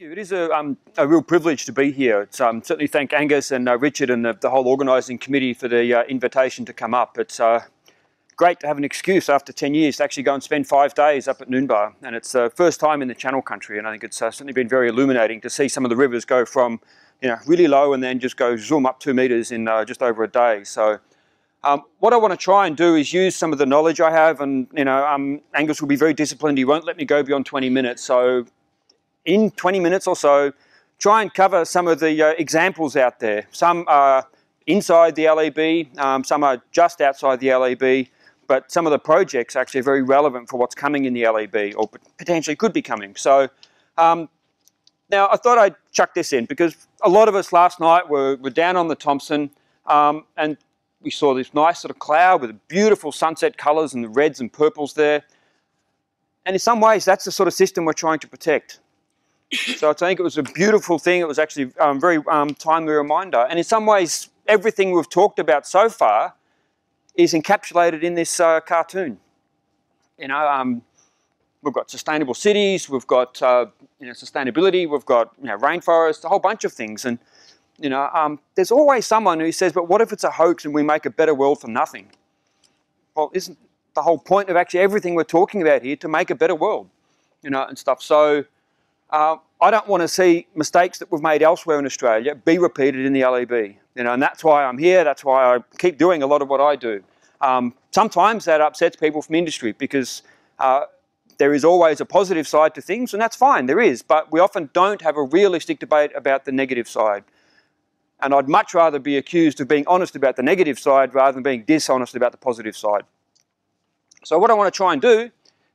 you. It is a, um, a real privilege to be here. It's um, certainly thank Angus and uh, Richard and the, the whole organising committee for the uh, invitation to come up. It's uh, great to have an excuse after 10 years to actually go and spend five days up at Noongar. And it's the first time in the Channel Country, and I think it's uh, certainly been very illuminating to see some of the rivers go from you know, really low and then just go zoom up two metres in uh, just over a day. So um, what I want to try and do is use some of the knowledge I have, and you know, um, Angus will be very disciplined. He won't let me go beyond 20 minutes. So in 20 minutes or so, try and cover some of the uh, examples out there. Some are inside the LEB, um, some are just outside the LEB, but some of the projects actually are very relevant for what's coming in the LEB or potentially could be coming. So um, now I thought I'd chuck this in because a lot of us last night were, were down on the Thomson um, and we saw this nice sort of cloud with beautiful sunset colours and the reds and purples there. And in some ways, that's the sort of system we're trying to protect. So I think it was a beautiful thing. It was actually a um, very um, timely reminder. And in some ways, everything we've talked about so far is encapsulated in this uh, cartoon. You know, um, we've got sustainable cities, we've got uh, you know, sustainability, we've got you know, rainforests, a whole bunch of things. And you know, um, there's always someone who says, but what if it's a hoax and we make a better world for nothing? Well, isn't the whole point of actually everything we're talking about here to make a better world, you know, and stuff. So uh, I don't want to see mistakes that we've made elsewhere in Australia be repeated in the LEB. You know, and that's why I'm here. That's why I keep doing a lot of what I do. Um, sometimes that upsets people from industry because uh, there is always a positive side to things, and that's fine, there is. But we often don't have a realistic debate about the negative side. And I'd much rather be accused of being honest about the negative side rather than being dishonest about the positive side. So what I want to try and do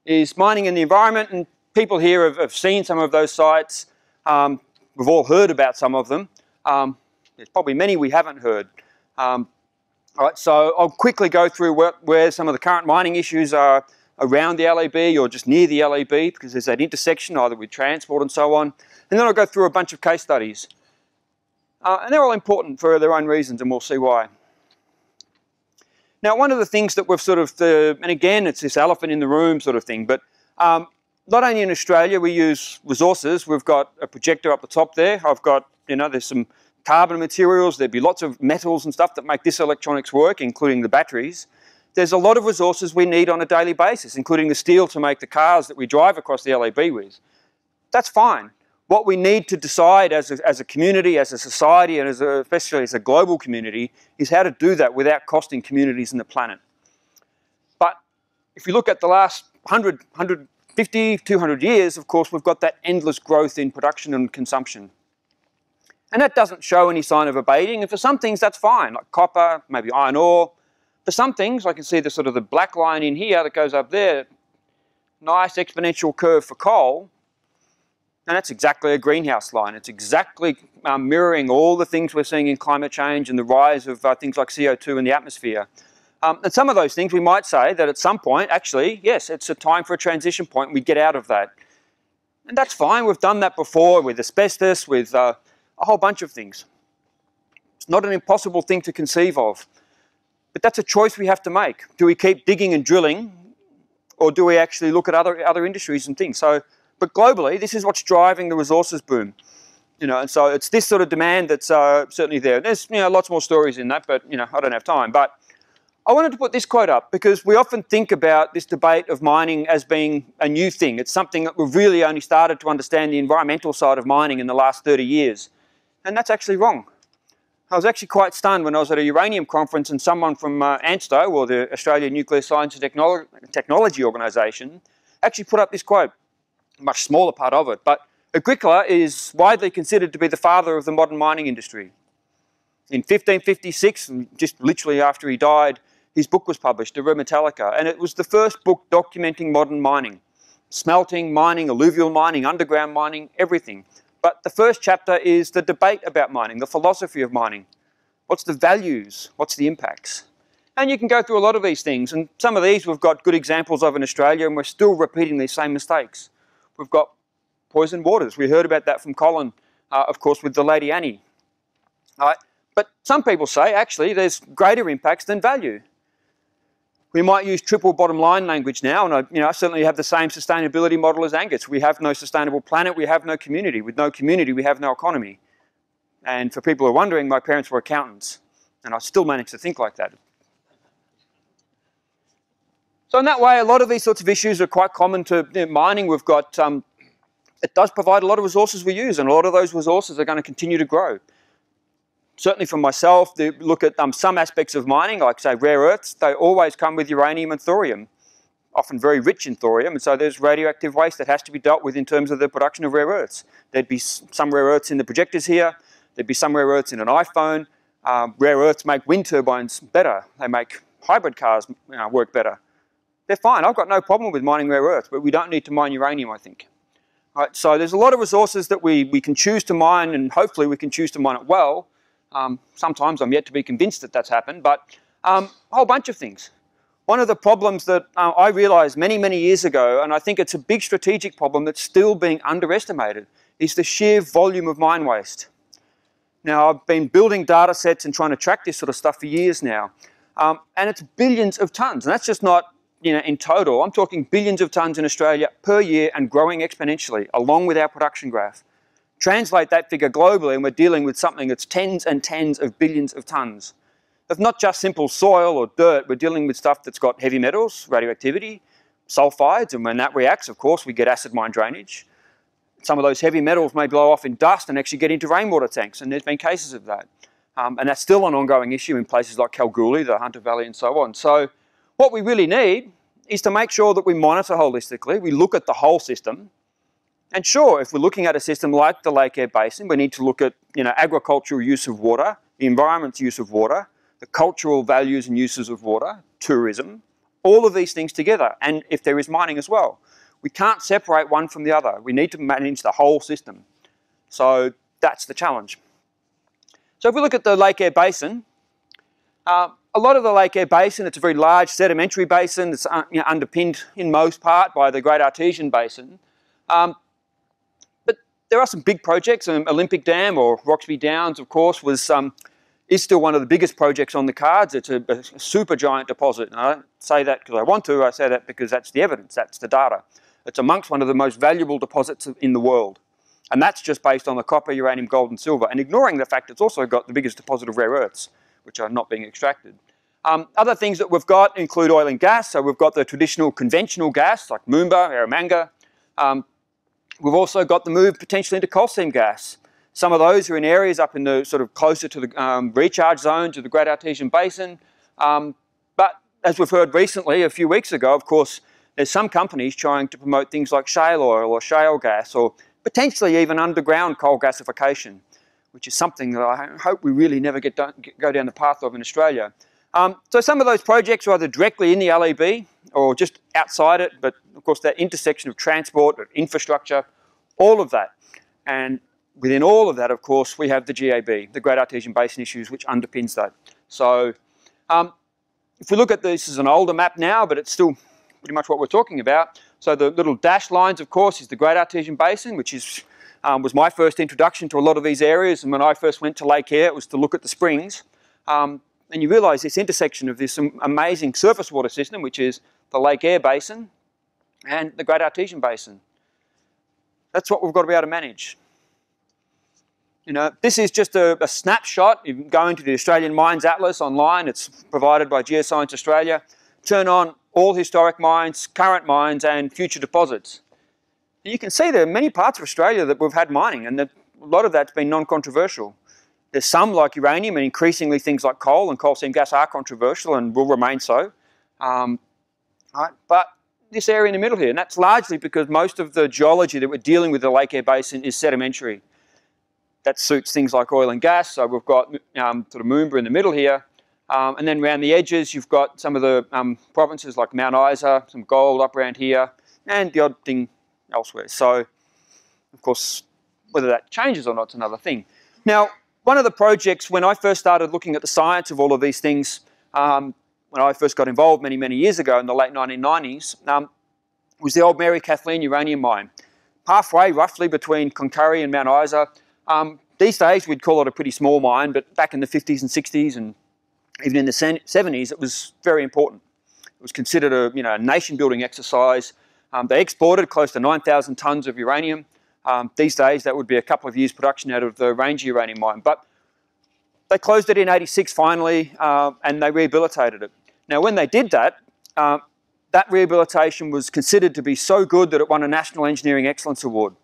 is mining in the environment, and people here have, have seen some of those sites. Um, we've all heard about some of them. Um, there's probably many we haven't heard. Um, all right, so I'll quickly go through where, where, some of the current mining issues are around the LEB or just near the LEB because there's that intersection either with transport and so on. And then I'll go through a bunch of case studies. Uh, and they're all important for their own reasons and we'll see why. Now, one of the things that we've sort of, uh, and again, it's this elephant in the room sort of thing, but um, not only in Australia, we use resources. We've got a projector up the top there. I've got, you know, there's some carbon materials. There'd be lots of metals and stuff that make this electronics work, including the batteries. There's a lot of resources we need on a daily basis, including the steel to make the cars that we drive across the LEB with. That's fine. What we need to decide as a, as a community, as a society, and as a, especially as a global community, is how to do that without costing communities and the planet. But if you look at the last 100, 150, 200 years, of course, we've got that endless growth in production and consumption. And that doesn't show any sign of abating. And for some things, that's fine, like copper, maybe iron ore. For some things, I can see the sort of the black line in here that goes up there, nice exponential curve for coal. And that's exactly a greenhouse line. It's exactly um, mirroring all the things we're seeing in climate change and the rise of uh, things like CO2 in the atmosphere. Um, and some of those things we might say that at some point, actually, yes, it's a time for a transition point. We get out of that. And that's fine. We've done that before with asbestos, with uh, a whole bunch of things. It's not an impossible thing to conceive of. But that's a choice we have to make. Do we keep digging and drilling, or do we actually look at other, other industries and things? So but globally, this is what's driving the resources boom. You know, and so it's this sort of demand that's uh, certainly there. There's you know lots more stories in that, but you know I don't have time. But I wanted to put this quote up because we often think about this debate of mining as being a new thing. It's something that we've really only started to understand the environmental side of mining in the last 30 years. And that's actually wrong. I was actually quite stunned when I was at a uranium conference and someone from uh, ANSTO, or the Australian Nuclear Science and Technolo Technology Organisation, actually put up this quote a much smaller part of it. But Agricola is widely considered to be the father of the modern mining industry. In 1556, just literally after he died, his book was published, De Re Metallica, and it was the first book documenting modern mining. Smelting, mining, alluvial mining, underground mining, everything. But the first chapter is the debate about mining, the philosophy of mining. What's the values? What's the impacts? And you can go through a lot of these things, and some of these we've got good examples of in Australia, and we're still repeating these same mistakes. We've got poisoned waters. We heard about that from Colin, uh, of course, with the Lady Annie. All right? But some people say, actually, there's greater impacts than value. We might use triple bottom line language now, and I, you know, I certainly have the same sustainability model as Angus. We have no sustainable planet, we have no community. With no community, we have no economy. And for people who are wondering, my parents were accountants, and I still manage to think like that. So in that way, a lot of these sorts of issues are quite common to you know, mining. We've got, um, it does provide a lot of resources we use, and a lot of those resources are going to continue to grow certainly for myself, look at um, some aspects of mining, like say rare earths, they always come with uranium and thorium, often very rich in thorium, and so there's radioactive waste that has to be dealt with in terms of the production of rare earths. There'd be some rare earths in the projectors here, there'd be some rare earths in an iPhone. Um, rare earths make wind turbines better, they make hybrid cars you know, work better. They're fine, I've got no problem with mining rare earths, but we don't need to mine uranium, I think. So there's a lot of resources that we, we can choose to mine, and hopefully we can choose to mine it well, um, sometimes I'm yet to be convinced that that's happened, but um, a whole bunch of things. One of the problems that uh, I realized many, many years ago, and I think it's a big strategic problem that's still being underestimated, is the sheer volume of mine waste. Now, I've been building data sets and trying to track this sort of stuff for years now, um, and it's billions of tonnes, and that's just not you know, in total. I'm talking billions of tonnes in Australia per year and growing exponentially, along with our production graph. Translate that figure globally and we're dealing with something that's tens and tens of billions of tonnes. Of not just simple soil or dirt, we're dealing with stuff that's got heavy metals, radioactivity, sulfides, and when that reacts, of course, we get acid mine drainage. Some of those heavy metals may blow off in dust and actually get into rainwater tanks, and there's been cases of that. Um, and that's still an ongoing issue in places like Kalgoorlie, the Hunter Valley, and so on. So what we really need is to make sure that we monitor holistically, we look at the whole system, and sure, if we're looking at a system like the Lake Eyre Basin, we need to look at you know, agricultural use of water, the environment's use of water, the cultural values and uses of water, tourism, all of these things together, and if there is mining as well. We can't separate one from the other. We need to manage the whole system. So that's the challenge. So if we look at the Lake Eyre Basin, uh, a lot of the Lake Eyre Basin, it's a very large sedimentary basin that's uh, you know, underpinned in most part by the Great Artesian Basin. Um, there are some big projects. Um, Olympic Dam or Roxby Downs, of course, was um, is still one of the biggest projects on the cards. It's a, a super giant deposit. And I don't say that because I want to. I say that because that's the evidence. That's the data. It's amongst one of the most valuable deposits in the world. And that's just based on the copper, uranium, gold, and silver, and ignoring the fact it's also got the biggest deposit of rare earths, which are not being extracted. Um, other things that we've got include oil and gas. So we've got the traditional conventional gas, like Moomba, Eromanga. Um, We've also got the move potentially into coal seam gas. Some of those are in areas up in the sort of closer to the um, recharge zones of the Great Artesian Basin. Um, but as we've heard recently, a few weeks ago, of course, there's some companies trying to promote things like shale oil or shale gas or potentially even underground coal gasification, which is something that I hope we really never get, done, get go down the path of in Australia. Um, so some of those projects are either directly in the LEB or just outside it, but of course that intersection of transport, of infrastructure, all of that. And within all of that, of course, we have the GAB, the Great Artesian Basin Issues, which underpins that. So um, if we look at this as an older map now, but it's still pretty much what we're talking about. So the little dashed lines, of course, is the Great Artesian Basin, which is um, was my first introduction to a lot of these areas. And when I first went to Lake Eyre, it was to look at the springs. Um, and you realise this intersection of this amazing surface water system, which is the Lake Eyre Basin and the Great Artesian Basin. That's what we've got to be able to manage. You know, this is just a, a snapshot. You can go into the Australian Mines Atlas online. It's provided by Geoscience Australia. Turn on all historic mines, current mines, and future deposits. And you can see there are many parts of Australia that we've had mining, and a lot of that's been non-controversial. There's some like uranium and increasingly things like coal and coal seam gas are controversial and will remain so. Um, right? But this area in the middle here, and that's largely because most of the geology that we're dealing with the Lake Eyre Basin is sedimentary. That suits things like oil and gas, so we've got um, sort of Moomba in the middle here, um, and then around the edges you've got some of the um, provinces like Mount Isa, some gold up around here, and the odd thing elsewhere. So, of course, whether that changes or not is another thing. Now, one of the projects, when I first started looking at the science of all of these things, um, when I first got involved many, many years ago in the late 1990s, um, was the old Mary Kathleen uranium mine. Halfway, roughly, between Cloncurry and Mount Isa. Um, these days, we'd call it a pretty small mine, but back in the 50s and 60s and even in the 70s, it was very important. It was considered a you know, nation-building exercise. Um, they exported close to 9,000 tonnes of uranium. Um, these days, that would be a couple of years' production out of the Ranger uranium mine. But they closed it in 86 finally, uh, and they rehabilitated it. Now, when they did that, uh, that rehabilitation was considered to be so good that it won a National Engineering Excellence Award.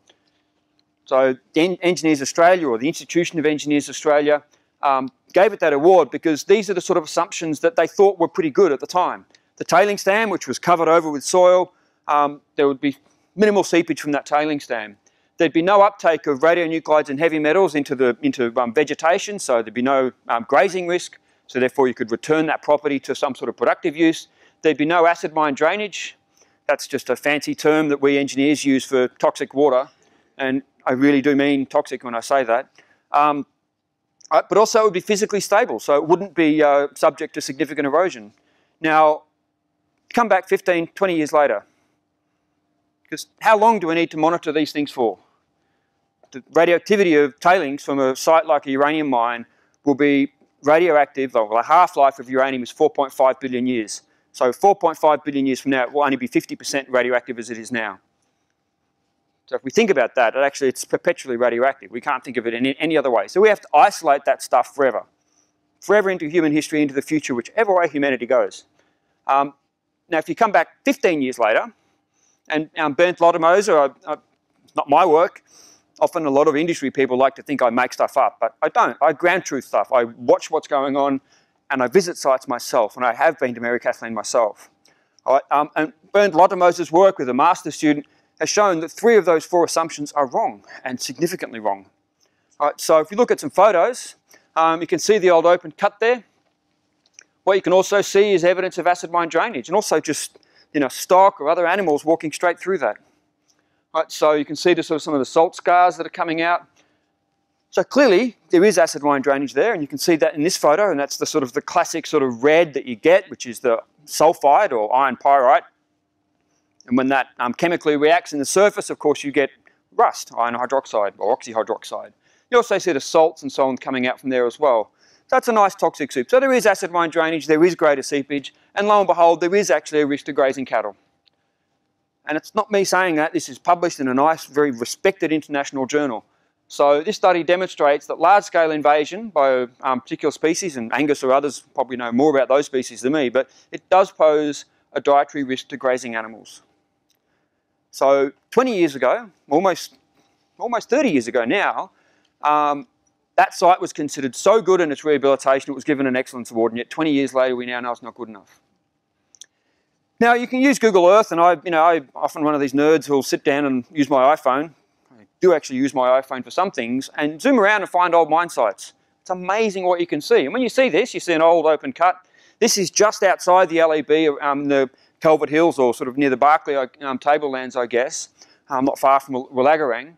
So Engineers Australia or the Institution of Engineers Australia um, gave it that award because these are the sort of assumptions that they thought were pretty good at the time. The tailings dam, which was covered over with soil, um, there would be minimal seepage from that tailings dam. There'd be no uptake of radionuclides and heavy metals into, the, into um, vegetation, so there'd be no um, grazing risk, so therefore you could return that property to some sort of productive use. There'd be no acid mine drainage. That's just a fancy term that we engineers use for toxic water, and I really do mean toxic when I say that. Um, uh, but also it would be physically stable, so it wouldn't be uh, subject to significant erosion. Now, come back 15, 20 years later, because how long do we need to monitor these things for? The radioactivity of tailings from a site like a uranium mine will be radioactive, well, the half-life of uranium is 4.5 billion years. So 4.5 billion years from now, it will only be 50% radioactive as it is now. So if we think about that, it actually it's perpetually radioactive. We can't think of it in any other way. So we have to isolate that stuff forever. Forever into human history, into the future, whichever way humanity goes. Um, now, if you come back 15 years later, and um, Bernd Lottermoser, I, I, not my work, often a lot of industry people like to think I make stuff up, but I don't. I ground truth stuff. I watch what's going on, and I visit sites myself, and I have been to Mary Kathleen myself. Um, and Bernd Lottermoser's work with a master's student has shown that three of those four assumptions are wrong and significantly wrong. So if you look at some photos, um, you can see the old open cut there. What you can also see is evidence of acid mine drainage and also just you know, stock or other animals walking straight through that. Right, so you can see the, sort of some of the salt scars that are coming out. So clearly there is acid mine drainage there and you can see that in this photo and that's the sort of the classic sort of red that you get which is the sulfide or iron pyrite and when that um, chemically reacts in the surface, of course, you get rust, iron hydroxide or oxyhydroxide. You also see the salts and so on coming out from there as well. That's a nice toxic soup. So there is acid mine drainage, there is greater seepage, and lo and behold, there is actually a risk to grazing cattle. And it's not me saying that, this is published in a nice, very respected international journal. So this study demonstrates that large-scale invasion by um, particular species, and Angus or others probably know more about those species than me, but it does pose a dietary risk to grazing animals. So 20 years ago, almost, almost 30 years ago now, um, that site was considered so good in its rehabilitation it was given an excellence award and yet 20 years later we now know it's not good enough. Now you can use Google Earth and I, you know, I'm often one of these nerds who'll sit down and use my iPhone. I do actually use my iPhone for some things and zoom around and find old mine sites. It's amazing what you can see. And when you see this, you see an old open cut. This is just outside the LEB, um, the Calvert Hills or sort of near the Barkly um, tablelands, I guess, um, not far from Wollogorang.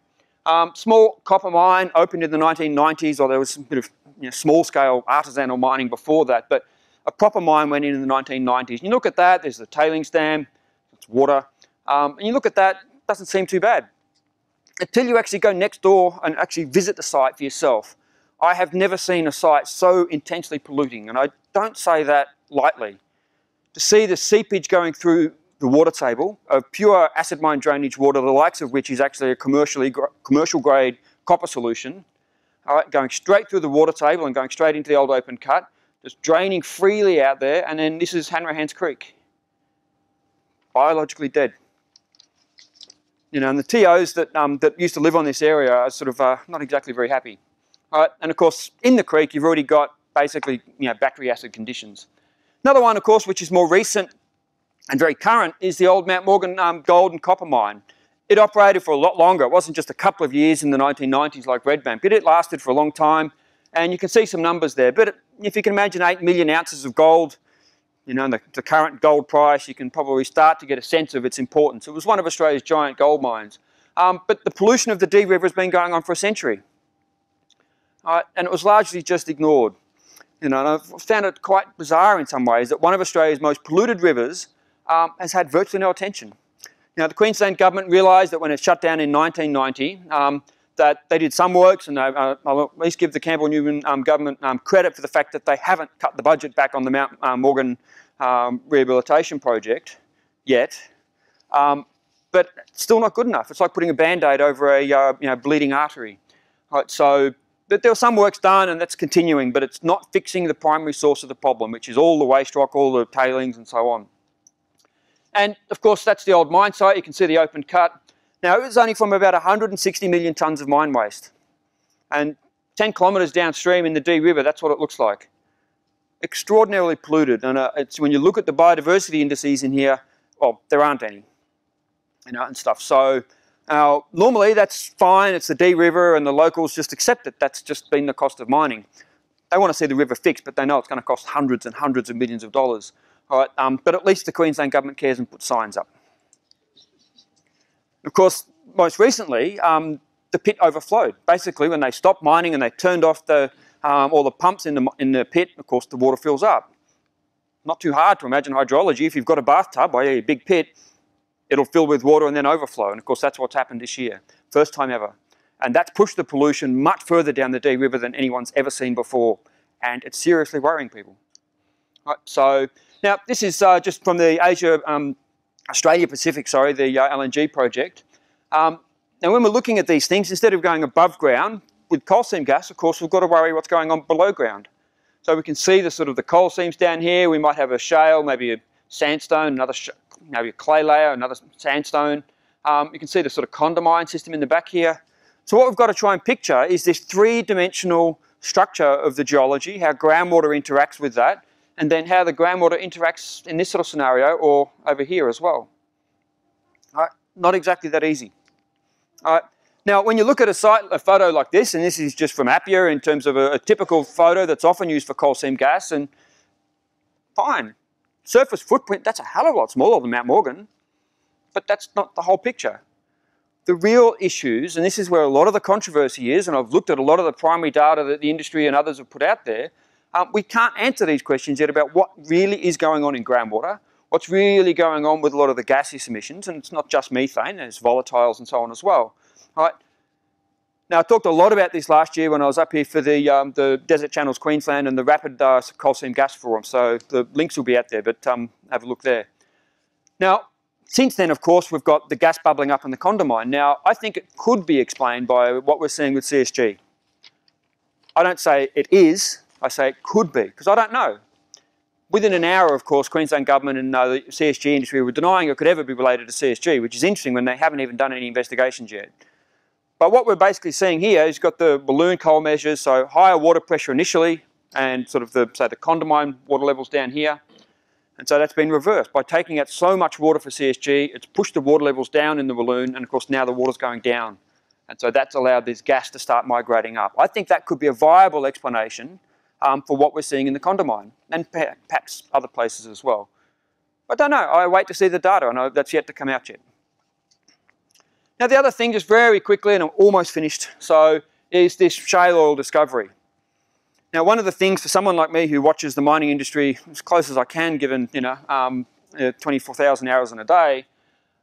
Um, small copper mine opened in the 1990s, or there was some bit of you know, small-scale artisanal mining before that, but a proper mine went in in the 1990s. You look at that, there's the tailings dam, it's water, um, and you look at that, doesn't seem too bad. Until you actually go next door and actually visit the site for yourself. I have never seen a site so intensely polluting, and I don't say that lightly to see the seepage going through the water table of pure acid mine drainage water, the likes of which is actually a commercially commercial grade copper solution, going straight through the water table and going straight into the old open cut, just draining freely out there, and then this is Hanrahans Creek, biologically dead. You know, and the TOs that, um, that used to live on this area are sort of uh, not exactly very happy. All right, and of course, in the creek, you've already got basically, you know, battery acid conditions. Another one, of course, which is more recent and very current, is the old Mount Morgan um, gold and copper mine. It operated for a lot longer. It wasn't just a couple of years in the 1990s like Red Bank, but it lasted for a long time. And you can see some numbers there. But if you can imagine 8 million ounces of gold, you know, the, the current gold price, you can probably start to get a sense of its importance. It was one of Australia's giant gold mines. Um, but the pollution of the Dee River has been going on for a century. Uh, and it was largely just ignored. You know, and I've found it quite bizarre in some ways that one of Australia's most polluted rivers um, has had virtually no attention. Now, the Queensland government realised that when it shut down in 1990, um, that they did some works, and uh, I'll at least give the Campbell Newman um, government um, credit for the fact that they haven't cut the budget back on the Mount uh, Morgan um, rehabilitation project yet, um, but still not good enough. It's like putting a band-aid over a uh, you know, bleeding artery. Right, so but there was some work's done and that's continuing, but it's not fixing the primary source of the problem, which is all the waste rock, all the tailings and so on. And of course, that's the old mine site. You can see the open cut. Now, it was only from about 160 million tonnes of mine waste. And 10 kilometres downstream in the Dee River, that's what it looks like. Extraordinarily polluted. And uh, it's, when you look at the biodiversity indices in here, well, there aren't any, you know, and stuff. So now, normally that's fine, it's the Dee River and the locals just accept it. That's just been the cost of mining. They want to see the river fixed, but they know it's going to cost hundreds and hundreds of millions of dollars. All right, um, but at least the Queensland government cares and puts signs up. Of course, most recently, um, the pit overflowed. Basically, when they stopped mining and they turned off the, um, all the pumps in the, in the pit, of course, the water fills up. Not too hard to imagine hydrology. If you've got a bathtub or a big pit, it'll fill with water and then overflow. And of course, that's what's happened this year. First time ever. And that's pushed the pollution much further down the Dee River than anyone's ever seen before. And it's seriously worrying people. Right, so now this is uh, just from the Asia, um, Australia Pacific, sorry, the uh, LNG project. Um, now when we're looking at these things, instead of going above ground, with coal seam gas, of course, we've got to worry what's going on below ground. So we can see the sort of the coal seams down here. We might have a shale, maybe a sandstone, another maybe a clay layer, another sandstone. Um, you can see the sort of condamine system in the back here. So what we've got to try and picture is this three-dimensional structure of the geology, how groundwater interacts with that, and then how the groundwater interacts in this sort of scenario or over here as well. Right? Not exactly that easy. All right. Now, when you look at a site, a photo like this, and this is just from Appia in terms of a, a typical photo that's often used for coal seam gas, and fine, surface footprint, that's a hell of a lot smaller than Mount Morgan, but that's not the whole picture. The real issues, and this is where a lot of the controversy is, and I've looked at a lot of the primary data that the industry and others have put out there, um, we can't answer these questions yet about what really is going on in groundwater, what's really going on with a lot of the gaseous emissions, and it's not just methane, there's volatiles and so on as well. All right, now, I talked a lot about this last year when I was up here for the, um, the Desert Channels Queensland and the Rapid uh, Coal Seam Gas Forum, so the links will be out there, but um, have a look there. Now, since then, of course, we've got the gas bubbling up in the Condamine. Now, I think it could be explained by what we're seeing with CSG. I don't say it is, I say it could be, because I don't know. Within an hour, of course, Queensland Government and uh, the CSG industry were denying it could ever be related to CSG, which is interesting when they haven't even done any investigations yet. But what we're basically seeing here is got the Walloon coal measures, so higher water pressure initially, and sort of the, say, the Condamine water levels down here. And so that's been reversed. By taking out so much water for CSG, it's pushed the water levels down in the Walloon, and of course now the water's going down. And so that's allowed this gas to start migrating up. I think that could be a viable explanation um, for what we're seeing in the Condamine, and perhaps other places as well. I don't know. I wait to see the data. I know that's yet to come out yet. Now the other thing, just very quickly, and I'm almost finished, so is this shale oil discovery. Now one of the things for someone like me who watches the mining industry as close as I can given, you know, um, uh, 24,000 hours in a day,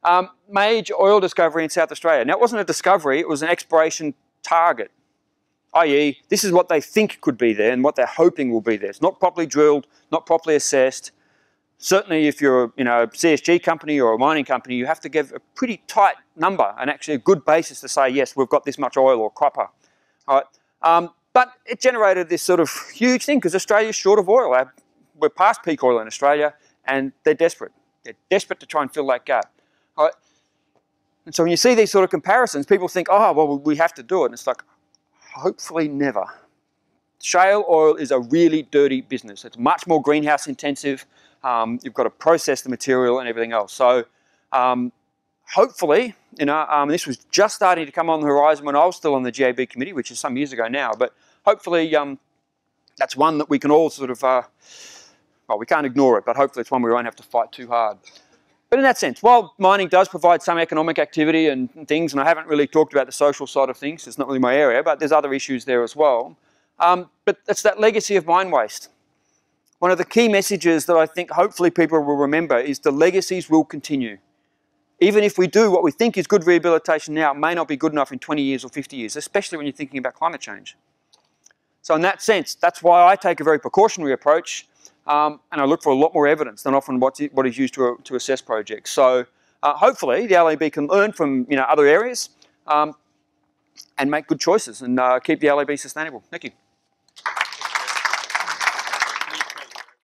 um, major oil discovery in South Australia. Now it wasn't a discovery, it was an exploration target, i.e. this is what they think could be there and what they're hoping will be there. It's not properly drilled, not properly assessed, certainly if you're you know, a CSG company or a mining company, you have to give a pretty tight number and actually a good basis to say, yes, we've got this much oil or copper. All right. Um, but it generated this sort of huge thing because Australia's short of oil. We're past peak oil in Australia and they're desperate. They're desperate to try and fill that gap. All right. And so when you see these sort of comparisons, people think, oh, well, we have to do it. And it's like, hopefully never. Shale oil is a really dirty business. It's much more greenhouse intensive. Um, you've got to process the material and everything else. So um, hopefully, you know, um, this was just starting to come on the horizon when I was still on the GAB committee, which is some years ago now, but hopefully um, that's one that we can all sort of, uh, well, we can't ignore it, but hopefully it's one we won't have to fight too hard. But in that sense, while mining does provide some economic activity and things, and I haven't really talked about the social side of things, it's not really my area, but there's other issues there as well. Um, but it's that legacy of mine waste. One of the key messages that I think hopefully people will remember is the legacies will continue. Even if we do what we think is good rehabilitation now, it may not be good enough in 20 years or 50 years, especially when you're thinking about climate change. So in that sense, that's why I take a very precautionary approach. Um, and I look for a lot more evidence than often what is used to, to assess projects. So uh, hopefully the LEB can learn from you know other areas um, and make good choices and uh, keep the LEB sustainable. Thank you.